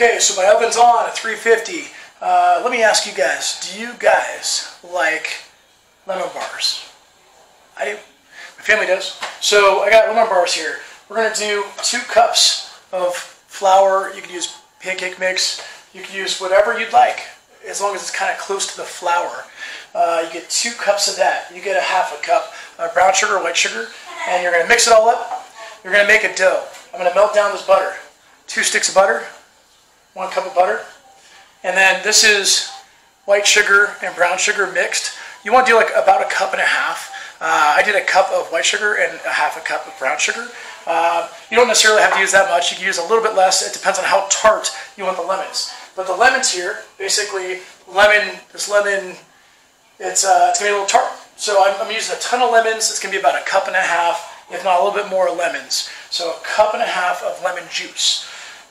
Okay, so my oven's on at 350. Uh, let me ask you guys, do you guys like lemon bars? I. My family does. So I got lemon bars here. We're gonna do two cups of flour. You can use pancake mix. You can use whatever you'd like, as long as it's kind of close to the flour. Uh, you get two cups of that. You get a half a cup of brown sugar or white sugar, and you're gonna mix it all up. You're gonna make a dough. I'm gonna melt down this butter. Two sticks of butter, one cup of butter, and then this is white sugar and brown sugar mixed. You want to do like about a cup and a half. Uh, I did a cup of white sugar and a half a cup of brown sugar. Uh, you don't necessarily have to use that much. You can use a little bit less. It depends on how tart you want the lemons. But the lemons here, basically, lemon, this lemon, it's, uh, it's going to be a little tart. So I'm, I'm using a ton of lemons. It's going to be about a cup and a half, if not a little bit more lemons. So a cup and a half of lemon juice.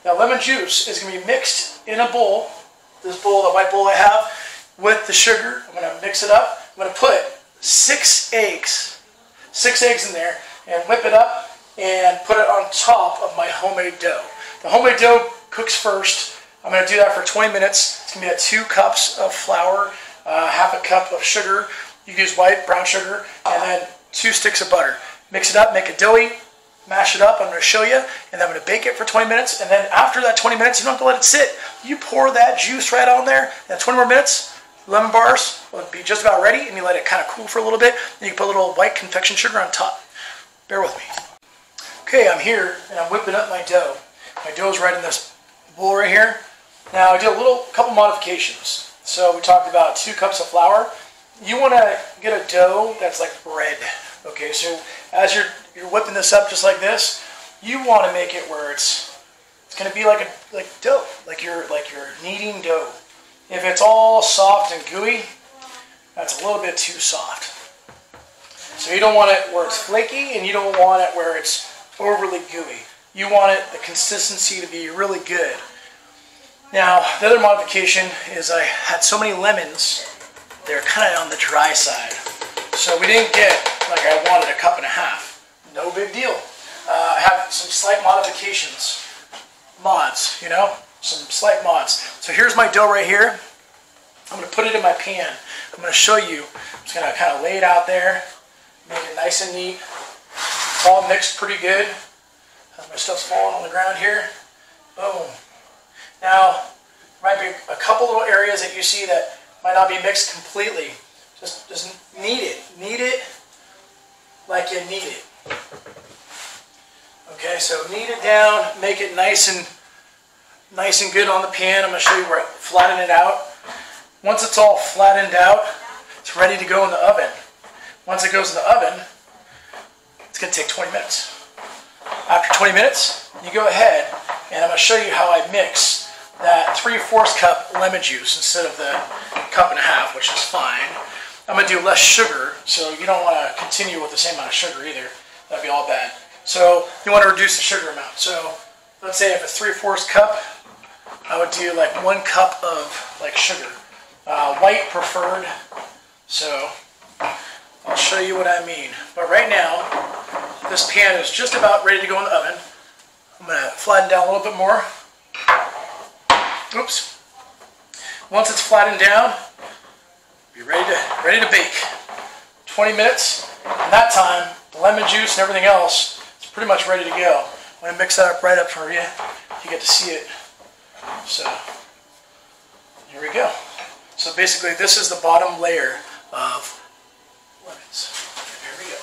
Now lemon juice is going to be mixed in a bowl, this bowl, the white bowl I have, with the sugar. I'm going to mix it up. I'm going to put six eggs, six eggs in there, and whip it up and put it on top of my homemade dough. The homemade dough cooks first. I'm going to do that for 20 minutes. It's going to be at two cups of flour, uh, half a cup of sugar. You can use white, brown sugar, and then two sticks of butter. Mix it up, make it doughy, mash it up. I'm going to show you, and I'm going to bake it for 20 minutes. And then after that 20 minutes, you don't have to let it sit. You pour that juice right on there, and 20 more minutes, lemon bars will be just about ready, and you let it kind of cool for a little bit. And you put a little white confection sugar on top. Bear with me. Okay, I'm here, and I'm whipping up my dough. My dough's right in this bowl right here. Now, I did a little couple modifications. So we talked about two cups of flour. You want to get a dough that's like bread. Okay, so as you're you're whipping this up just like this, you want to make it where it's it's going to be like a like dough, like you're like you're kneading dough. If it's all soft and gooey, that's a little bit too soft. So you don't want it where it's flaky, and you don't want it where it's overly gooey. You want it the consistency to be really good. Now, the other modification is I had so many lemons, they're kind of on the dry side. So we didn't get, like I wanted, a cup and a half. No big deal. Uh, have some slight modifications. Mods, you know? Some slight mods. So here's my dough right here. I'm going to put it in my pan. I'm going to show you. I'm just going to kind of lay it out there, make it nice and neat. It's all mixed pretty good. My stuff's falling on the ground here. Boom. Now, might be a couple little areas that you see that might not be mixed completely. Just, just knead it. Knead it like you need it. Okay, so knead it down, make it nice and nice and good on the pan. I'm going to show you where I flatten it out. Once it's all flattened out, it's ready to go in the oven. Once it goes in the oven, it's going to take 20 minutes. After 20 minutes, you go ahead and I'm going to show you how I mix that 3 fourths cup lemon juice instead of the cup and a half, which is fine. I'm going to do less sugar, so you don't want to continue with the same amount of sugar either. That'd be all bad. So you want to reduce the sugar amount. So let's say if it's 3 fourths cup, I would do like one cup of like sugar. Uh, white preferred, so I'll show you what I mean. But right now, this pan is just about ready to go in the oven. I'm going to flatten down a little bit more. Oops. Once it's flattened down, be ready to, ready to bake. 20 minutes, and that time, the lemon juice and everything else pretty much ready to go. I'm going to mix that up right up for you. You get to see it. So, here we go. So basically, this is the bottom layer of lemons. Here we go.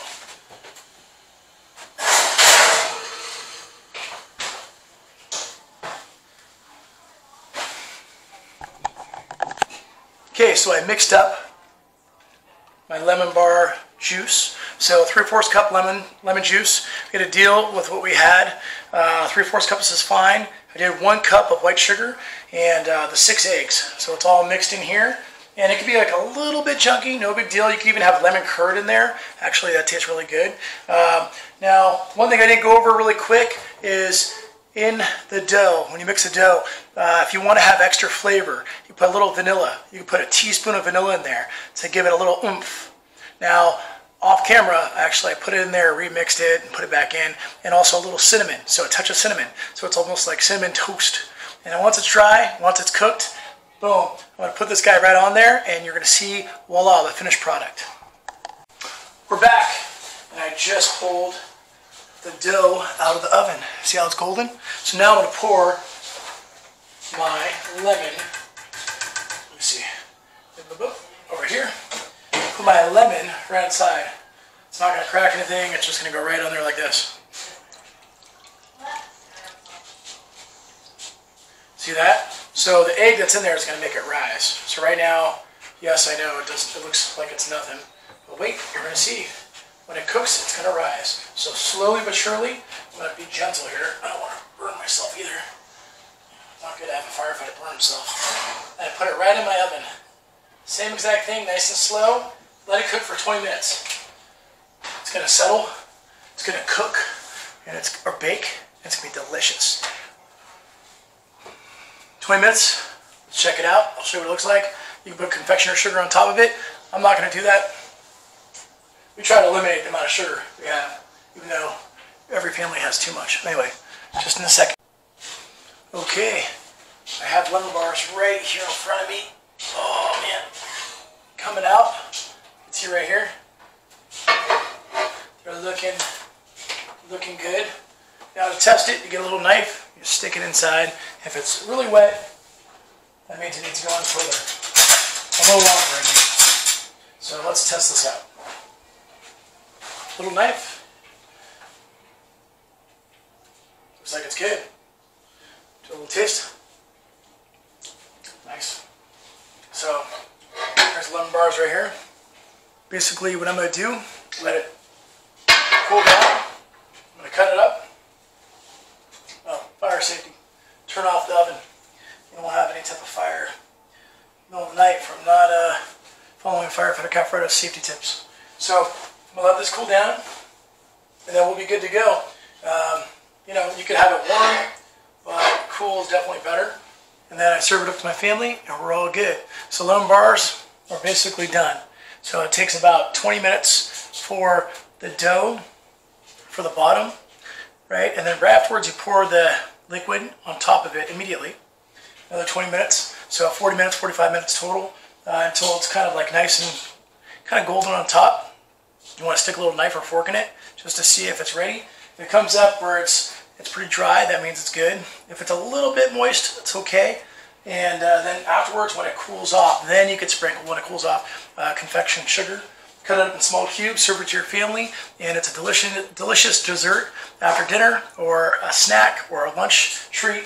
Okay, so I mixed up my lemon bar juice. So three-fourths cup lemon lemon juice. Had to deal with what we had. Uh, three-fourths cups is fine. I did one cup of white sugar and uh, the six eggs. So it's all mixed in here. And it can be like a little bit chunky, no big deal. You can even have lemon curd in there. Actually, that tastes really good. Um, now, one thing I didn't go over really quick is in the dough, when you mix the dough, uh, if you want to have extra flavor, you put a little vanilla. You can put a teaspoon of vanilla in there to give it a little oomph. Now, off camera, actually, I put it in there, remixed it, and put it back in, and also a little cinnamon, so a touch of cinnamon. So it's almost like cinnamon toast. And then once it's dry, once it's cooked, boom, I'm gonna put this guy right on there and you're gonna see, voila, the finished product. We're back, and I just pulled the dough out of the oven. See how it's golden? So now I'm gonna pour my lemon, let me see, over here, put my lemon right inside. It's not gonna crack anything, it's just gonna go right on there like this. See that? So the egg that's in there is going to make it rise. So right now, yes, I know it does. It looks like it's nothing, but wait, you're going to see. When it cooks, it's going to rise. So slowly but surely, I'm going to be gentle here. I don't want to burn myself either. Not good to have a firefighter burn himself. And I put it right in my oven. Same exact thing, nice and slow. Let it cook for 20 minutes. It's to settle. It's to cook, and it's or bake. It's going to be delicious. 20 minutes. Let's check it out. I'll show you what it looks like. You can put confectioner sugar on top of it. I'm not to do that. We try to eliminate the amount of sugar we have, even though every family has too much. Anyway, just in a second. Okay, I have lemon bars right here in front of me. Oh man, coming out. See right here. They're looking, looking good. Now to test it, you get a little knife, you stick it inside. If it's really wet, that means it needs to go on further. A little longer, I mean. So let's test this out. Little knife. Looks like it's good. Do a little taste. Nice. So, there's lemon bars right here. Basically, what I'm going to do, let it cool down. I'm going to cut it up fire safety. Turn off the oven. You don't have any type of fire. Middle of the night from not uh, following firefighter Caffretto's safety tips. So I'm gonna let this cool down, and then we'll be good to go. Um, you know, you could have it warm, but cool is definitely better. And then I serve it up to my family, and we're all good. So lemon bars are basically done. So it takes about 20 minutes for the dough for the bottom, right? And then right afterwards, you pour the liquid on top of it immediately. Another 20 minutes, so 40 minutes, 45 minutes total, uh, until it's kind of like nice and kind of golden on top. You want to stick a little knife or fork in it just to see if it's ready. If it comes up where it's it's pretty dry, that means it's good. If it's a little bit moist, it's okay. And uh, then afterwards, when it cools off, then you could sprinkle, when it cools off, uh, confection sugar cut it up in small cubes, serve it to your family, and it's a delicious, delicious dessert after dinner or a snack or a lunch treat.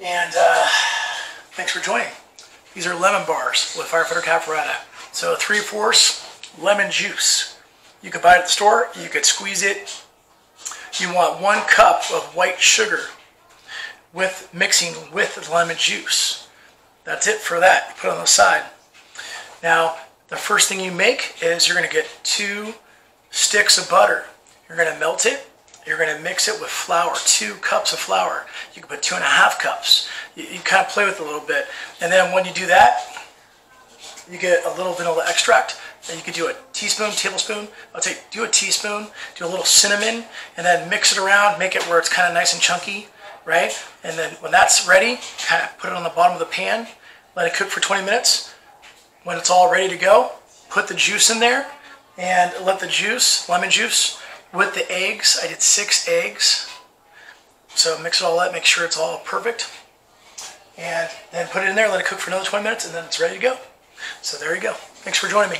And uh, thanks for joining. These are lemon bars with Firefighter Cafferata. So three-fourths lemon juice. You could buy it at the store, you could squeeze it. You want one cup of white sugar with mixing with lemon juice. That's it for that. Put it on the side. Now, the first thing you make is you're going to get two sticks of butter. You're going to melt it. You're going to mix it with flour, two cups of flour. You can put two and a half cups. You, you kind of play with it a little bit. And then when you do that, you get a little vanilla extract. And you can do a teaspoon, tablespoon. I'll take do a teaspoon, do a little cinnamon, and then mix it around, make it where it's kind of nice and chunky, right? And then when that's ready, kind of put it on the bottom of the pan, let it cook for 20 minutes. When it's all ready to go, put the juice in there and let the juice, lemon juice, with the eggs. I did six eggs. So mix it all up, make sure it's all perfect. And then put it in there, let it cook for another 20 minutes, and then it's ready to go. So there you go. Thanks for joining me.